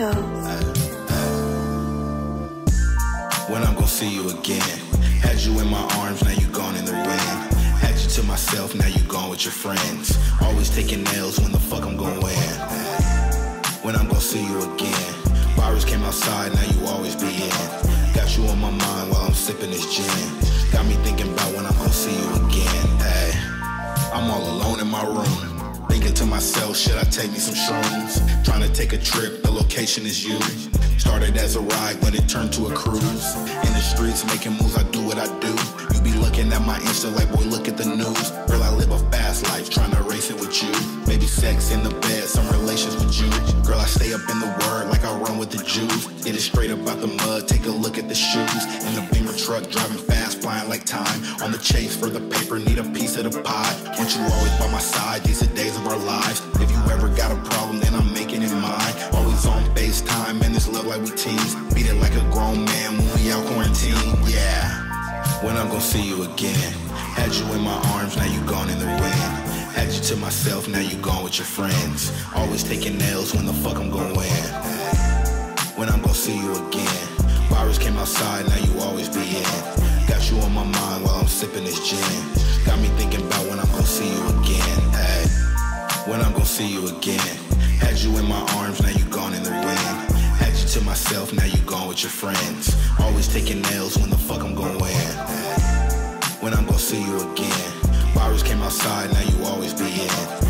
go. When I'm gonna see you again? Had you in my arms, now you gone in the wind. Had you to myself, now you gone with your friends. Always taking nails when the fuck I'm gonna win. When I'm gonna see you again? Virus came outside, now you always be in. Got you on my mind while I'm sipping this gin. Got me thinking about when I'm gonna see you again. Hey, I'm all alone in my room. Thinking to myself, should I take me some shrooms? Take a trip, the location is you. Started as a ride, but it turned to a cruise. In the streets, making moves, I do what I do. You be looking at my Insta like, boy, look at the news. Girl, I live a fast life, trying to race it with you. Maybe sex in the bed, some relations with you. Girl, I stay up in the word like I run with the Jews. It straight up out the mud, take a look at the shoes. In the beamer truck, driving fast, flying like time. On the chase for the paper, need a piece of the pie. Want you always by my side, these are days like we teens. Beat it like a grown man when we out quarantine, yeah. When I'm gonna see you again. Had you in my arms, now you gone in the wind. Had you to myself, now you gone with your friends. Always taking nails when the fuck I'm gonna win. When I'm gonna see you again. Virus came outside, now you always be in. Got you on my mind while I'm sipping this gin. Got me thinking about when I'm gonna see you again. Hey, when I'm gonna see you again. Had you in my arms, now you myself, now you gone with your friends. Always taking nails when the fuck I'm going win. When I'm gonna see you again. Virus came outside, now you always be in.